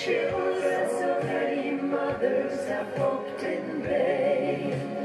Children, so many mothers have hoped in vain.